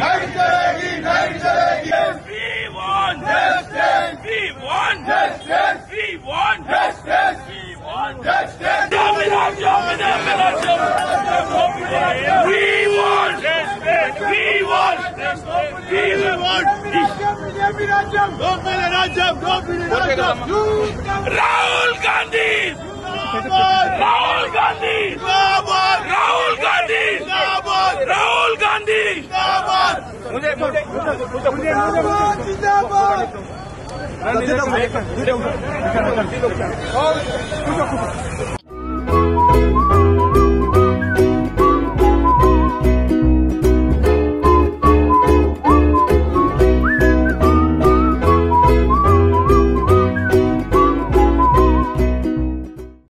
مؤيد Dominant, dominant. We want We want We want Rahul Gandhi! Rahul Gandhi! Rahul Gandhi! Rahul Gandhi